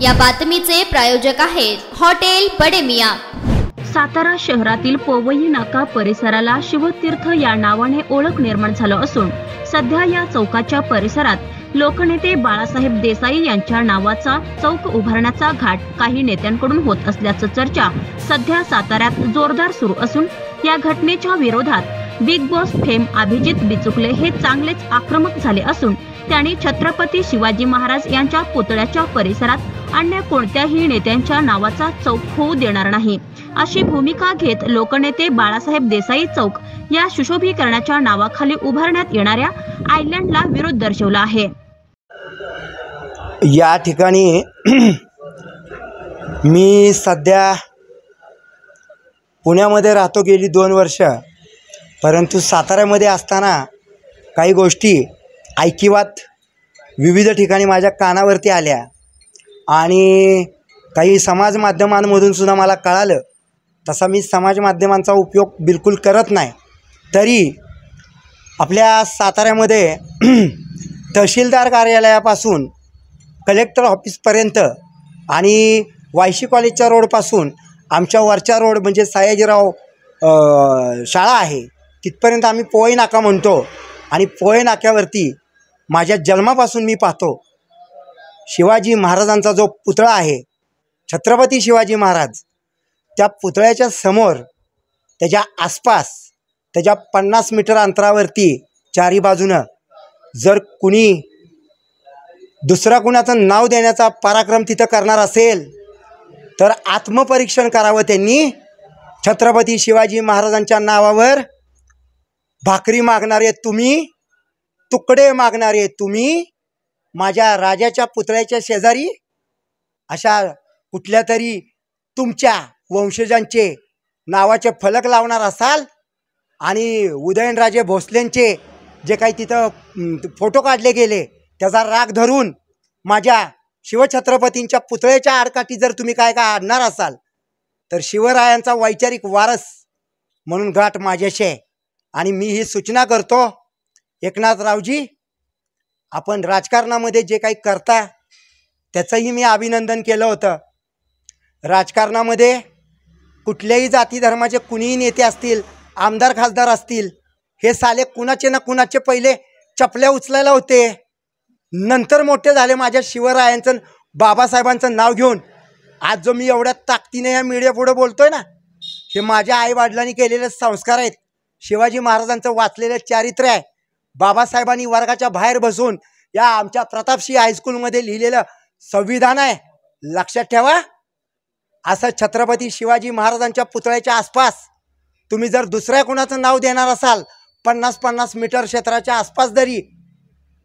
या बातमीचे प्रायोजक आहेत हॉटेल बडे मिया सातारा शहरातील पोवई नाका परिसराला शिवतीर्थ या नावाने ओळख निर्माण झालं असून सध्या या चौकाच्या परिसरात लोकनेते बाळासाहेब देसाई यांच्या नावाचा चौक उभारण्याचा घाट काही नेत्यांकडून होत असल्याचं चर्चा सध्या साताऱ्यात जोरदार सुरू असून या घटनेच्या विरोधात Bigg Boss fame Abhijit Bichukale हे चांगलेच आक्रमक झाले असून त्यांनी छत्रपती शिवाजी महाराज यांच्या पुतळ्याच्या परिसरात अन्य कोणत्याही नेत्यांच्या नावाचा चौक होऊ देणार नाही. अशी भूमिका घेत लोकनेते बाळासाहेब देसाई चौक या सुशोभीकरणाच्या नावाखाली उभारण्यात येणाऱ्या आयलँडला विरोध दर्शवला आहे. या ठिकाणी मी सध्या पुण्यामध्ये राहतो गेली दोन वर्ष. परंतु साताऱ्यामध्ये असताना काही गोष्टी ऐकिवात विविध ठिकाणी माझ्या कानावरती आल्या. आणि काही समाज माध्यमांमधून सुद्धा मला कळालं तसा मी समाज माध्यमांचा उपयोग बिलकुल करत नाही. तरी आपल्या साताऱ्यामध्ये तहसीलदार कार्यालयापासून कलेक्टर ऑफिसपर्यंत आणि वायशी कॉलेजच्या रोडपासून आमच्या वरच्या रोड म्हणजे सयाजीराव शाळा आहे तिथपर्यंत आम्ही पोय नाका म्हणतो. आणि पोय नाक्यावरती माझ्या जन्मापासून मी पाहतो. शिवाजी महाराजांचा जो पुतळा आहे छत्रपती शिवाजी महाराज त्या पुतळ्याच्या समोर त्याच्या आसपास त्याच्या पन्नास मीटर अंतरावरती चारी बाजूनं जर कुणी दुसरा कुणाचं नाव देण्याचा पराक्रम तिथं करणार असेल तर आत्मपरीक्षण करावं त्यांनी. छत्रपती शिवाजी महाराजांच्या नावावर भाकरी मागणारे तुम्ही तुकडे मागणारे तुम्ही माझ्या राजाच्या पुतळ्याच्या शेजारी अशा कुठल्या तरी तुमच्या वंशजांचे नावाचे फलक लावणार असाल आणि उदयनराजे भोसलेंचे जे काही तिथं फोटो काढले गेले त्याचा राग धरून माझ्या शिवछत्रपतींच्या पुतळ्याच्या आडकाठी जर तुम्ही काय काय आणणार असाल तर शिवरायांचा वैचारिक वारस म्हणून गाठ माझ्याशी आहे. आणि मी ही सूचना करतो. एकनाथरावजी आपण राजकारणामध्ये जे काही करता त्याचंही मी अभिनंदन केलं होतं. राजकारणामध्ये कुठल्याही जाती धर्माचे कुणीही नेते असतील आमदार खासदार असतील हे साले कुणाचे ना कुणाचे पहिले चपल्या उचलायला होते. नंतर मोठे झाले माझ्या शिवरायांचं बाबासाहेबांचं नाव घेऊन. आज जो मी एवढ्या ताकदीने या मीडियापुढे बोलतोय ना हे माझ्या आईवडिलांनी केलेले संस्कार आहेत. शिवाजी महाराजांचं वाचलेलं चारित्र्य आहे. बाबासाहेबांनी वर्गाच्या बाहेर बसून या आमच्या प्रतापशी हायस्कूलमध्ये लिहिलेलं संविधान आहे. लक्षात ठेवा. असं छत्रपती शिवाजी महाराजांच्या पुतळ्याच्या आसपास तुम्ही जर दुसऱ्या कोणाचं नाव देणार असाल पन्नास पन्नास मीटर क्षेत्राच्या आसपास जरी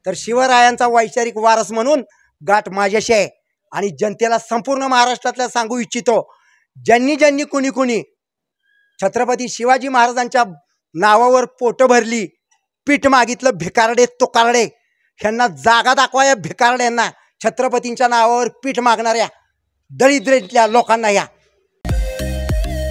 तर शिवरायांचा वैचारिक वारस म्हणून गाठ माझ्याशी आहे. आणि जनतेला संपूर्ण महाराष्ट्रातल्या सांगू इच्छितो ज्यांनी ज्यांनी कुणी कुणी छत्रपती शिवाजी महाराजांच्या नावावर पोटं भरली पीठ मागितलं भिकारडे तुकारडे. ह्यांना जागा दाखवा या भिकारड्यांना. छत्रपतींच्या नावावर पीठ मागणाऱ्या दरिद्रेतल्या लोकांना या.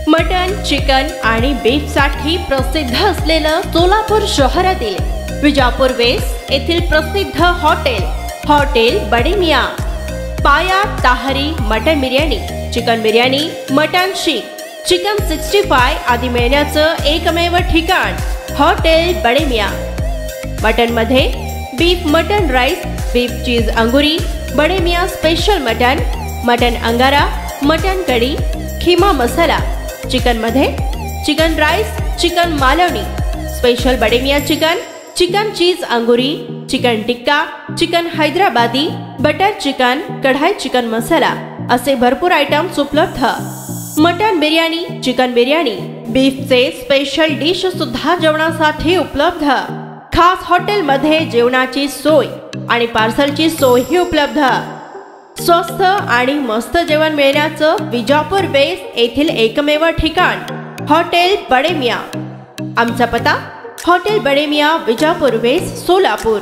मटन चिकन आणि बीफसाठी प्रसिद्ध असलेलं सोलापूर शहरातील विजापूर वेस्ट येथील प्रसिद्ध हॉटेल हॉटेल बडेमिया. पाया tahari mutton biryani chicken biryani mutton शीख चिकन सिक्स्टी फाय आदी मिळण्याचं एकमेव ठिकाण. Hotel Bademiya. मटनमध्ये beef mutton rice beef cheese अंगुरी बडेमिया स्पेशल मटन मटन अंगारा मटन कढी खिमा मसाला। चिकनमध्ये chicken rice chicken Malvani special Bademiya chicken chicken cheese अंगुरी chicken tikka chicken Hyderabadi butter chicken कढाई chicken masala. असे भरपूर आयटम्स उपलब्ध। मटन बिर्याणी चिकन बिर्याणी बीफचे स्पेशल डिश सुद्धा जेवणासाठी उपलब्ध. खास हॉटेलमध्ये जेवणाची सोय आणि पार्सलची सोयही उपलब्ध. स्वस्त आणि मस्त जेवण मिळण्याचं विजापूर बेस येथील एकमेव ठिकाण हॉटेल बडेमिया. आमचा पता हॉटेल बडेमिया विजापूर बेस सोलापूर.